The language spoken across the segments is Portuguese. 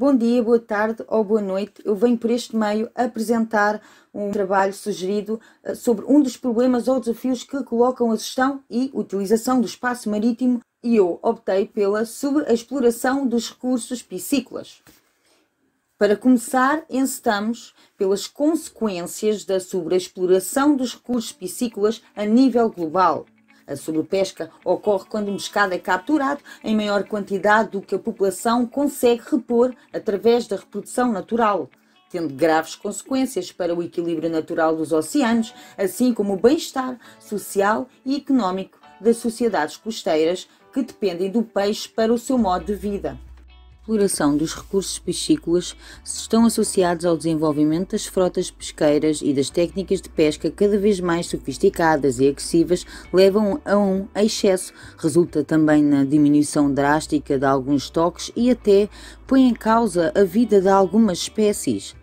Bom dia, boa tarde ou boa noite. Eu venho por este meio apresentar um trabalho sugerido eh, sobre um dos problemas ou desafios que colocam a gestão e utilização do espaço marítimo e eu optei pela sobreexploração dos recursos piscícolas. Para começar, encetamos pelas consequências da sobreexploração dos recursos piscícolas a nível global. A sobrepesca ocorre quando um pescado é capturado em maior quantidade do que a população consegue repor através da reprodução natural, tendo graves consequências para o equilíbrio natural dos oceanos, assim como o bem-estar social e económico das sociedades costeiras que dependem do peixe para o seu modo de vida exploração dos recursos piscícolas estão associados ao desenvolvimento das frotas pesqueiras e das técnicas de pesca cada vez mais sofisticadas e agressivas levam a um excesso. Resulta também na diminuição drástica de alguns estoques e até põe em causa a vida de algumas espécies.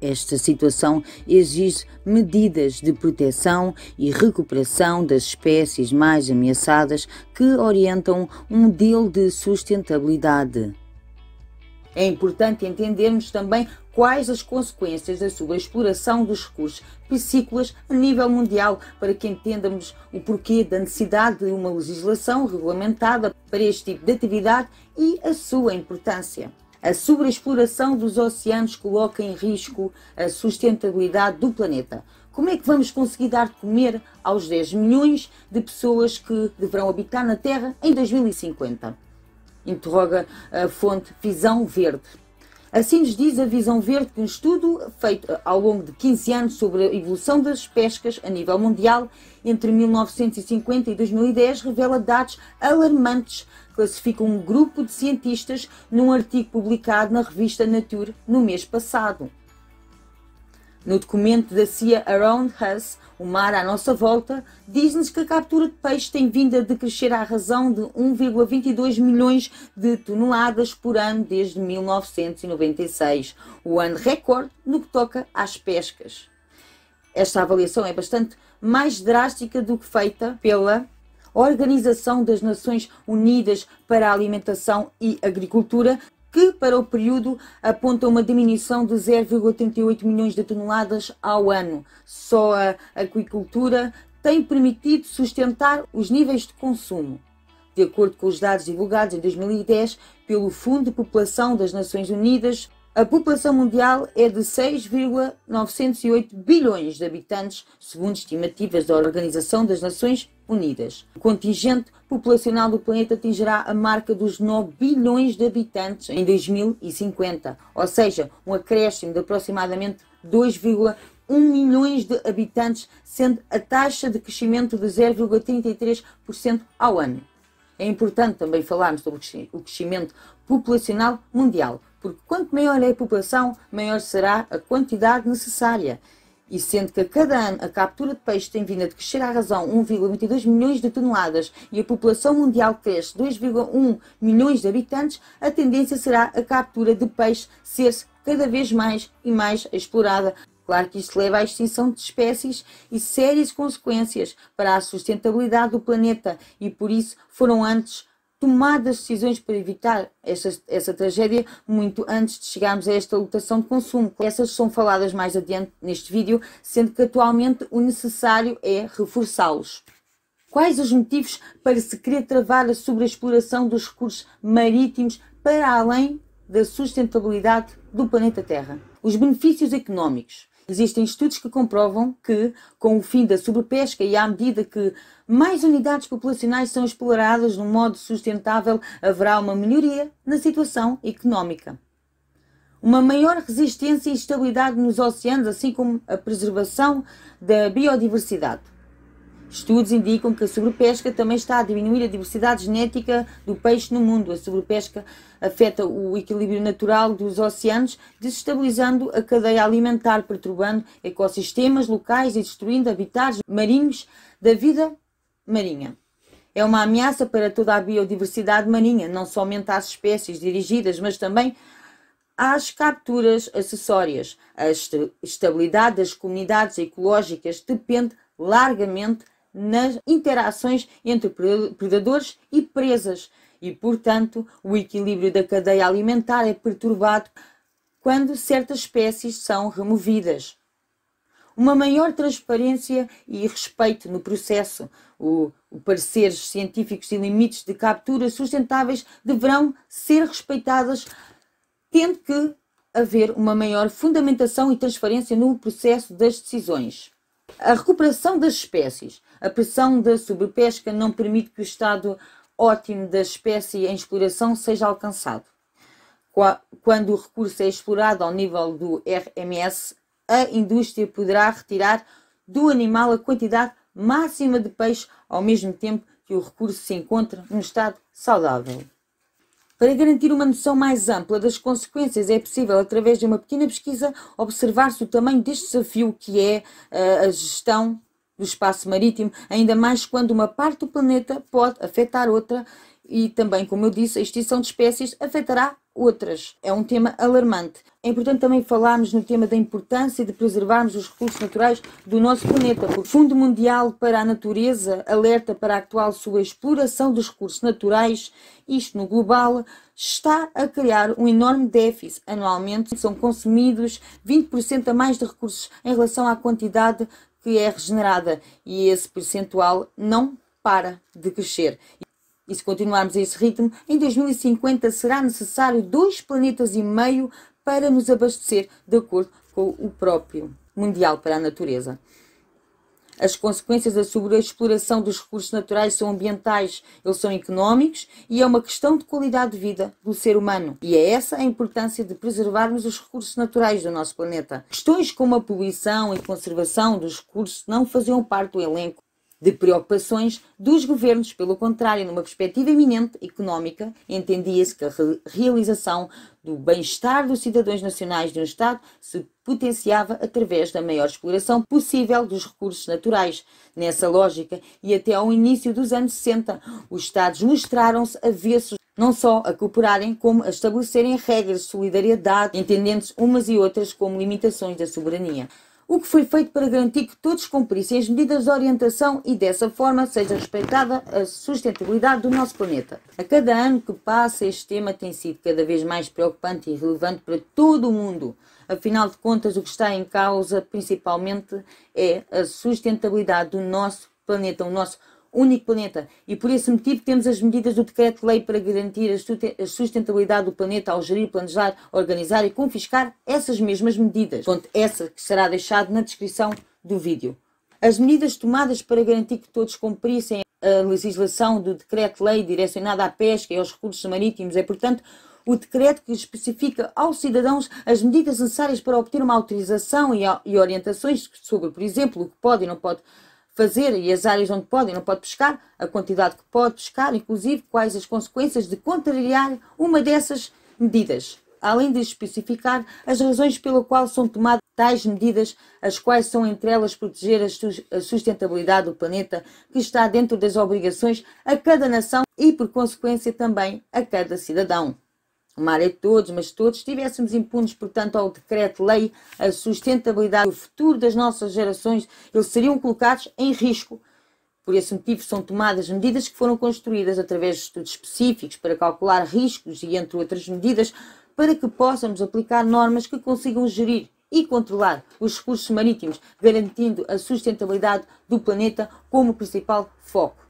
Esta situação exige medidas de proteção e recuperação das espécies mais ameaçadas que orientam um modelo de sustentabilidade. É importante entendermos também quais as consequências da sua exploração dos recursos piscícolas a nível mundial, para que entendamos o porquê da necessidade de uma legislação regulamentada para este tipo de atividade e a sua importância. A sobreexploração dos oceanos coloca em risco a sustentabilidade do planeta. Como é que vamos conseguir dar de comer aos 10 milhões de pessoas que deverão habitar na Terra em 2050? Interroga a fonte Visão Verde. Assim nos diz a Visão Verde que um estudo feito ao longo de 15 anos sobre a evolução das pescas a nível mundial entre 1950 e 2010 revela dados alarmantes. Classifica um grupo de cientistas num artigo publicado na revista Nature no mês passado. No documento da CIA Around Us, o mar à nossa volta, diz-nos que a captura de peixe tem vindo a decrescer à razão de 1,22 milhões de toneladas por ano desde 1996, o ano recorde no que toca às pescas. Esta avaliação é bastante mais drástica do que feita pela Organização das Nações Unidas para a Alimentação e Agricultura, que para o período aponta uma diminuição de 0,38 milhões de toneladas ao ano. Só a aquicultura tem permitido sustentar os níveis de consumo. De acordo com os dados divulgados em 2010 pelo Fundo de População das Nações Unidas, a população mundial é de 6,908 bilhões de habitantes, segundo estimativas da Organização das Nações Unidas. O contingente populacional do planeta atingirá a marca dos 9 bilhões de habitantes em 2050, ou seja, um acréscimo de aproximadamente 2,1 milhões de habitantes, sendo a taxa de crescimento de 0,33% ao ano. É importante também falarmos sobre o crescimento populacional mundial, porque quanto maior é a população, maior será a quantidade necessária. E sendo que a cada ano a captura de peixe tem vindo a crescer à razão 1,22 milhões de toneladas e a população mundial cresce 2,1 milhões de habitantes, a tendência será a captura de peixe ser-se cada vez mais e mais explorada. Claro que isto leva à extinção de espécies e sérias consequências para a sustentabilidade do planeta e por isso foram antes tomadas decisões para evitar essa, essa tragédia muito antes de chegarmos a esta lotação de consumo. Essas são faladas mais adiante neste vídeo, sendo que atualmente o necessário é reforçá-los. Quais os motivos para se querer travar a sobreexploração dos recursos marítimos para além da sustentabilidade do planeta Terra? Os benefícios económicos. Existem estudos que comprovam que, com o fim da sobrepesca e à medida que mais unidades populacionais são exploradas de um modo sustentável, haverá uma melhoria na situação económica. Uma maior resistência e estabilidade nos oceanos, assim como a preservação da biodiversidade. Estudos indicam que a sobrepesca também está a diminuir a diversidade genética do peixe no mundo. A sobrepesca afeta o equilíbrio natural dos oceanos, desestabilizando a cadeia alimentar, perturbando ecossistemas locais e destruindo habitats marinhos da vida marinha. É uma ameaça para toda a biodiversidade marinha, não somente às espécies dirigidas, mas também às capturas acessórias. A estabilidade das comunidades ecológicas depende largamente nas interações entre predadores e presas. e, portanto, o equilíbrio da cadeia alimentar é perturbado quando certas espécies são removidas. Uma maior transparência e respeito no processo. O, o pareceres científicos e limites de captura sustentáveis deverão ser respeitadas, tendo que haver uma maior fundamentação e transparência no processo das decisões. A recuperação das espécies. A pressão da sobrepesca não permite que o estado ótimo da espécie em exploração seja alcançado. Quando o recurso é explorado ao nível do RMS, a indústria poderá retirar do animal a quantidade máxima de peixe ao mesmo tempo que o recurso se encontra num estado saudável. Para garantir uma noção mais ampla das consequências, é possível, através de uma pequena pesquisa, observar-se o tamanho deste desafio que é uh, a gestão do espaço marítimo, ainda mais quando uma parte do planeta pode afetar outra e também, como eu disse, a extinção de espécies afetará outras. É um tema alarmante. É importante também falarmos no tema da importância de preservarmos os recursos naturais do nosso planeta. O Fundo Mundial para a Natureza alerta para a atual sua exploração dos recursos naturais, isto no global, está a criar um enorme déficit. Anualmente são consumidos 20% a mais de recursos em relação à quantidade que é regenerada e esse percentual não para de crescer. E se continuarmos a esse ritmo, em 2050 será necessário dois planetas e meio para nos abastecer, de acordo com o próprio Mundial para a Natureza. As consequências da sobreexploração dos recursos naturais são ambientais, eles são económicos e é uma questão de qualidade de vida do ser humano. E é essa a importância de preservarmos os recursos naturais do nosso planeta. Questões como a poluição e conservação dos recursos não faziam parte do elenco de preocupações dos governos. Pelo contrário, numa perspectiva eminente económica, entendia-se que a realização do bem-estar dos cidadãos nacionais de um Estado se potenciava através da maior exploração possível dos recursos naturais. Nessa lógica, e até ao início dos anos 60, os Estados mostraram-se avessos não só a cooperarem, como a estabelecerem regras de solidariedade, entendendo-se umas e outras como limitações da soberania o que foi feito para garantir que todos cumprissem as medidas de orientação e dessa forma seja respeitada a sustentabilidade do nosso planeta. A cada ano que passa, este tema tem sido cada vez mais preocupante e relevante para todo o mundo. Afinal de contas, o que está em causa principalmente é a sustentabilidade do nosso planeta, o nosso único planeta. E por esse motivo temos as medidas do Decreto-Lei para garantir a sustentabilidade do planeta ao gerir, planejar, organizar e confiscar essas mesmas medidas. Ponto essa que será deixado na descrição do vídeo. As medidas tomadas para garantir que todos cumprissem a legislação do Decreto-Lei direcionada à pesca e aos recursos marítimos é, portanto, o decreto que especifica aos cidadãos as medidas necessárias para obter uma autorização e, orientações sobre, por exemplo, o que pode e não pode fazer e as áreas onde pode e não pode pescar, a quantidade que pode pescar, inclusive quais as consequências de contrariar uma dessas medidas, além de especificar as razões pela qual são tomadas tais medidas, as quais são entre elas proteger a sustentabilidade do planeta, que está dentro das obrigações a cada nação e, por consequência, também a cada cidadão uma área de todos, mas todos estivéssemos impunes, portanto, ao decreto-lei, a sustentabilidade, o futuro das nossas gerações, eles seriam colocados em risco. Por esse motivo, são tomadas medidas que foram construídas através de estudos específicos para calcular riscos e, entre outras medidas, para que possamos aplicar normas que consigam gerir e controlar os recursos marítimos, garantindo a sustentabilidade do planeta como principal foco.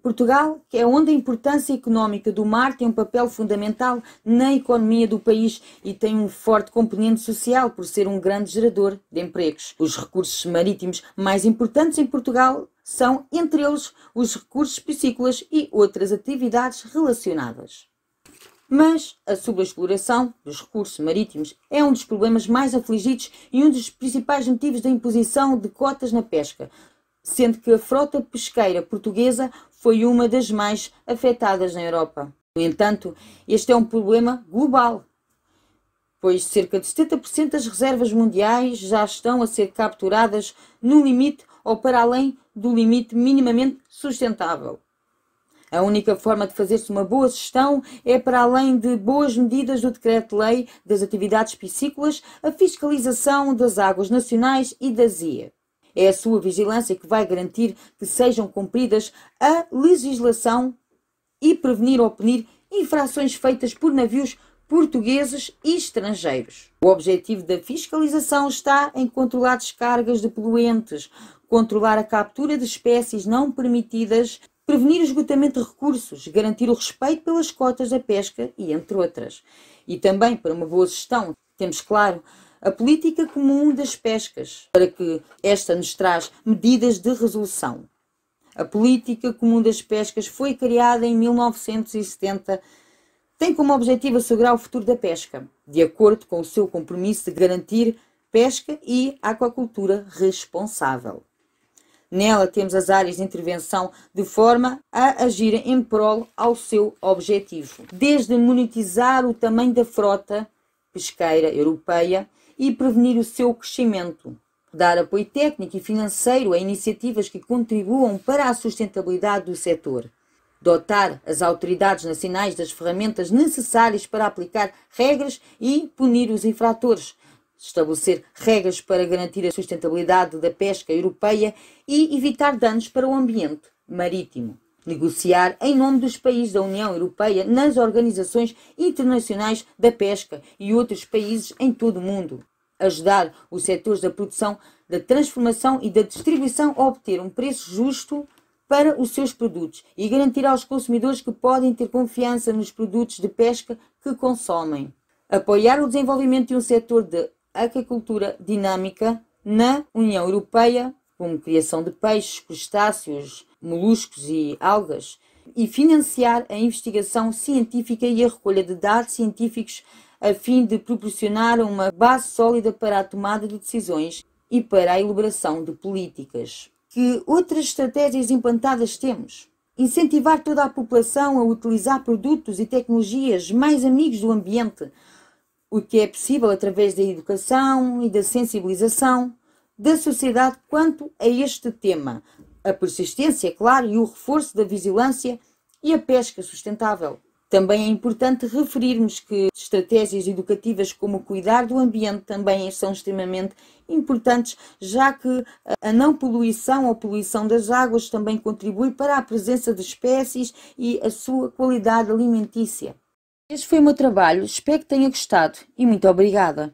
Portugal, que é onde a importância económica do mar tem um papel fundamental na economia do país e tem um forte componente social por ser um grande gerador de empregos. Os recursos marítimos mais importantes em Portugal são, entre eles, os recursos piscícolas e outras atividades relacionadas. Mas a sobreexploração dos recursos marítimos é um dos problemas mais afligidos e um dos principais motivos da imposição de cotas na pesca, sendo que a frota pesqueira portuguesa foi uma das mais afetadas na Europa. No entanto, este é um problema global, pois cerca de 70% das reservas mundiais já estão a ser capturadas no limite ou para além do limite minimamente sustentável. A única forma de fazer-se uma boa gestão é, para além de boas medidas do Decreto-Lei das Atividades Piscícolas, a fiscalização das águas nacionais e da ZIA. É a sua vigilância que vai garantir que sejam cumpridas a legislação e prevenir ou punir infrações feitas por navios portugueses e estrangeiros. O objetivo da fiscalização está em controlar descargas de poluentes, controlar a captura de espécies não permitidas, prevenir o esgotamento de recursos, garantir o respeito pelas cotas da pesca e entre outras. E também, para uma boa gestão, temos claro a política comum das pescas, para que esta nos traz medidas de resolução. A política comum das pescas foi criada em 1970 tem como objetivo assegurar o futuro da pesca, de acordo com o seu compromisso de garantir pesca e aquacultura responsável. Nela temos as áreas de intervenção de forma a agir em prol ao seu objetivo, desde monetizar o tamanho da frota pesqueira europeia e prevenir o seu crescimento, dar apoio técnico e financeiro a iniciativas que contribuam para a sustentabilidade do setor dotar as autoridades nacionais das ferramentas necessárias para aplicar regras e punir os infratores, estabelecer regras para garantir a sustentabilidade da pesca europeia e evitar danos para o ambiente marítimo. Negociar em nome dos países da União Europeia nas organizações internacionais da pesca e outros países em todo o mundo. Ajudar os setores da produção, da transformação e da distribuição a obter um preço justo para os seus produtos e garantir aos consumidores que podem ter confiança nos produtos de pesca que consomem. Apoiar o desenvolvimento de um setor de aquacultura dinâmica na União Europeia, como criação de peixes, crustáceos, moluscos e algas, e financiar a investigação científica e a recolha de dados científicos a fim de proporcionar uma base sólida para a tomada de decisões e para a elaboração de políticas que outras estratégias implantadas temos? Incentivar toda a população a utilizar produtos e tecnologias mais amigos do ambiente, o que é possível através da educação e da sensibilização da sociedade quanto a este tema, a persistência, claro, e o reforço da vigilância e a pesca sustentável. Também é importante referirmos que estratégias educativas como cuidar do ambiente também são extremamente importantes, já que a não poluição ou poluição das águas também contribui para a presença de espécies e a sua qualidade alimentícia. Este foi o meu trabalho, espero que tenha gostado e muito obrigada.